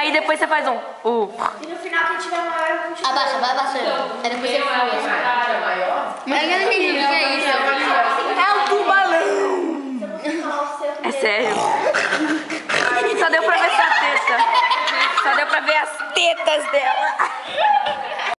Aí depois você faz um. Uh. E no final, quem tiver maior, continua. Abaixa, vai abaixando. Aí depois você faz. é Mas eu não entendi o que é isso. É, é o tubalão! É sério? Só deu pra ver sua teta. Só deu pra ver as tetas dela.